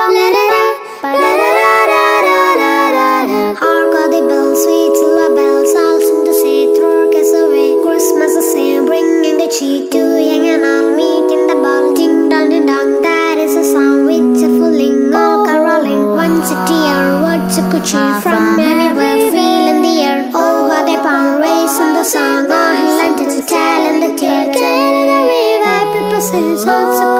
Hark all the sweet all to say through away. Christmas is here, bringing the cheer to young and all meet in the ball. Ding dong, ding dong, that is a sound which a fooling, all caroling. One city or words a from everywhere, feel in the air. Oh, how they pound, raising the song, oh, lent to tell in the. Tell in the river, people say, a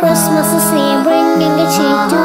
Christmas is here, bringing a cheer to